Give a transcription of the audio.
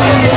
Gracias.